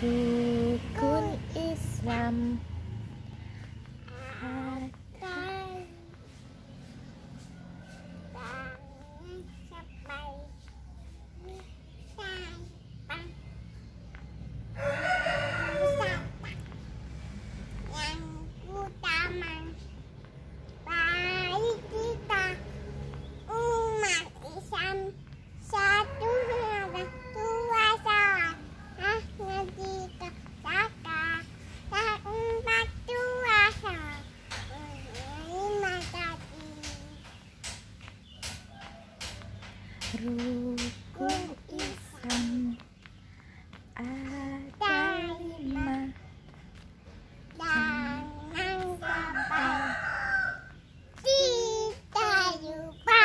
Rukun Islam rukun Islam ada lima jangan sampai kita lupa.